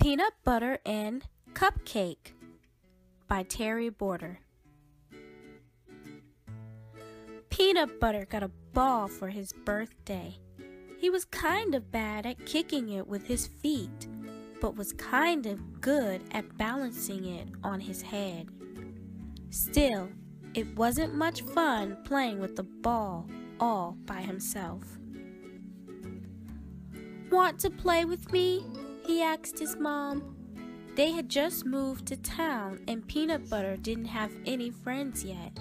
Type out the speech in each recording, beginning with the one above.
Peanut Butter and Cupcake by Terry Border. Peanut Butter got a ball for his birthday. He was kind of bad at kicking it with his feet, but was kind of good at balancing it on his head. Still, it wasn't much fun playing with the ball all by himself. Want to play with me? He asked his mom. They had just moved to town and Peanut Butter didn't have any friends yet.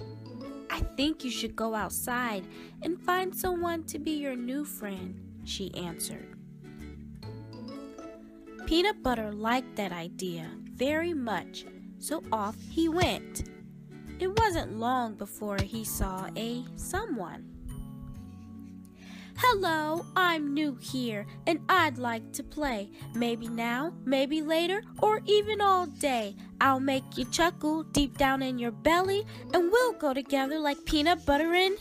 I think you should go outside and find someone to be your new friend, she answered. Peanut Butter liked that idea very much, so off he went. It wasn't long before he saw a someone. Hello, I'm new here and I'd like to play. Maybe now, maybe later, or even all day. I'll make you chuckle deep down in your belly and we'll go together like peanut butter and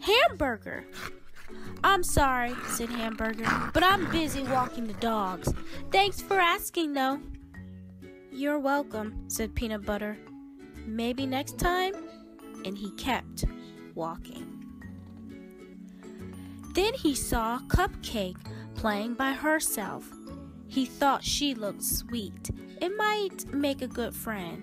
hamburger. I'm sorry, said Hamburger, but I'm busy walking the dogs. Thanks for asking, though. You're welcome, said Peanut Butter. Maybe next time? And he kept walking. Then he saw Cupcake playing by herself. He thought she looked sweet. It might make a good friend.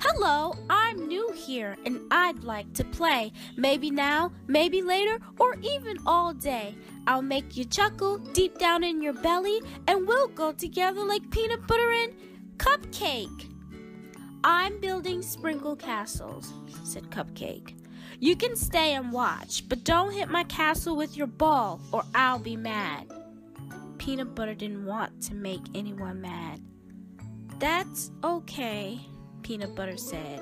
Hello, I'm new here and I'd like to play. Maybe now, maybe later, or even all day. I'll make you chuckle deep down in your belly and we'll go together like peanut butter and cupcake. I'm building sprinkle castles, said Cupcake. You can stay and watch, but don't hit my castle with your ball or I'll be mad. Peanut Butter didn't want to make anyone mad. That's okay, Peanut Butter said,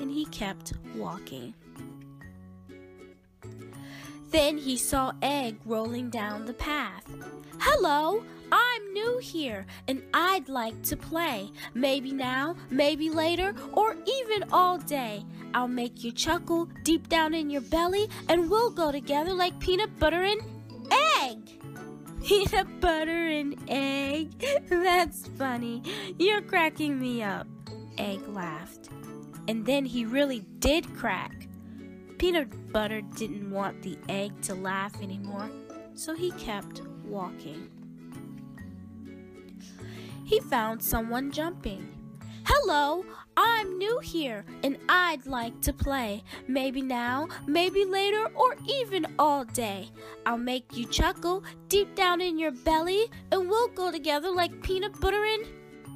and he kept walking. Then he saw Egg rolling down the path. Hello, I'm new here and I'd like to play. Maybe now, maybe later, or even all day. I'll make you chuckle deep down in your belly and we'll go together like peanut butter and egg. Peanut butter and egg? That's funny. You're cracking me up. Egg laughed. And then he really did crack. Peanut butter didn't want the egg to laugh anymore, so he kept walking. He found someone jumping. Hello, I'm new here and I'd like to play. Maybe now, maybe later, or even all day. I'll make you chuckle deep down in your belly and we'll go together like peanut butter and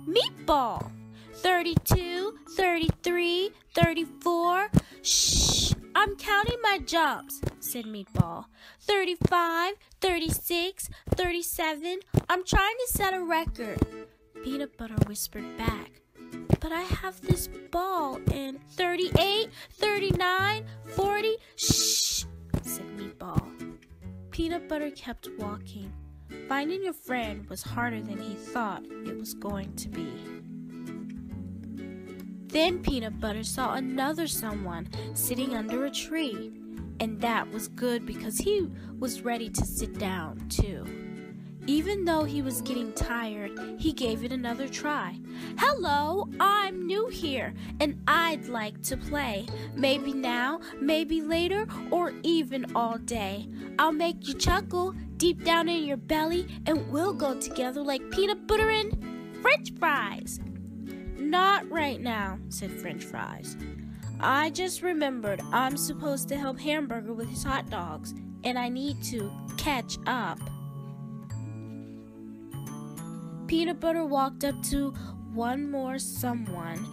meatball. 32, 33, 34. Shh, I'm counting my jumps, said Meatball. 35, 36, 37. I'm trying to set a record. Peanut Butter whispered back. But I have this ball in 38, 39, 40. Shh, said Meatball. Peanut Butter kept walking. Finding a friend was harder than he thought it was going to be. Then Peanut Butter saw another someone sitting under a tree, and that was good because he was ready to sit down too. Even though he was getting tired, he gave it another try. Hello, I'm new here and I'd like to play. Maybe now, maybe later, or even all day. I'll make you chuckle deep down in your belly and we'll go together like peanut butter and french fries. Not right now, said French fries. I just remembered I'm supposed to help Hamburger with his hot dogs, and I need to catch up. Peanut Butter walked up to one more someone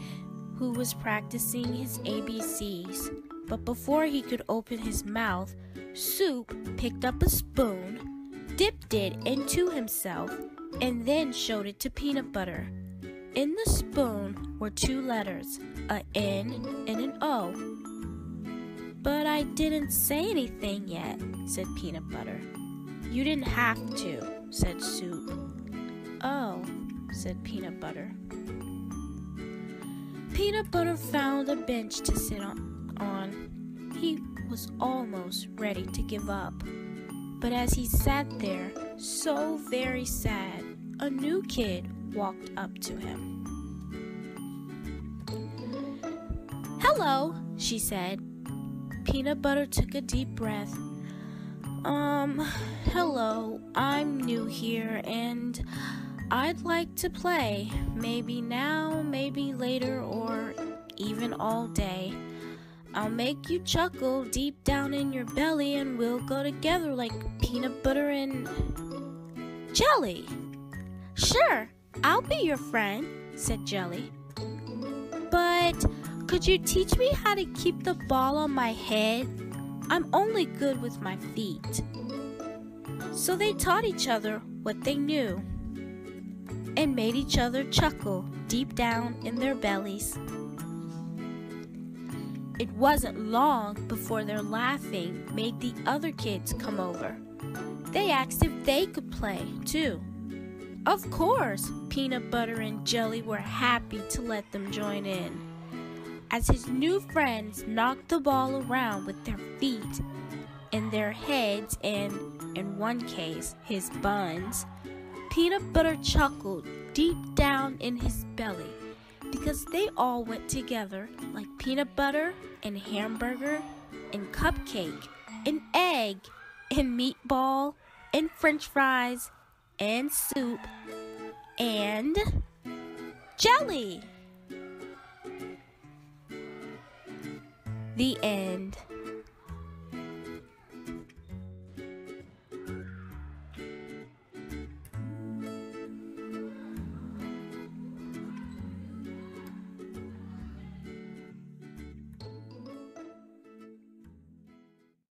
who was practicing his ABCs. But before he could open his mouth, Soup picked up a spoon, dipped it into himself, and then showed it to Peanut Butter. In the spoon were two letters, a N and an O. But I didn't say anything yet, said Peanut Butter. You didn't have to, said Soup. Oh, said Peanut Butter. Peanut Butter found a bench to sit on. He was almost ready to give up. But as he sat there, so very sad, a new kid walked up to him. Hello, she said. Peanut Butter took a deep breath. Um, hello, I'm new here and I'd like to play. Maybe now, maybe later, or even all day. I'll make you chuckle deep down in your belly and we'll go together like peanut butter and jelly. Sure, I'll be your friend, said Jelly. But could you teach me how to keep the ball on my head? I'm only good with my feet. So they taught each other what they knew and made each other chuckle deep down in their bellies. It wasn't long before their laughing made the other kids come over. They asked if they could play, too. Of course, Peanut Butter and Jelly were happy to let them join in as his new friends knocked the ball around with their feet and their heads and, in one case, his buns. Peanut Butter chuckled deep down in his belly because they all went together like peanut butter and hamburger and cupcake and egg and meatball and french fries and soup and jelly. The end.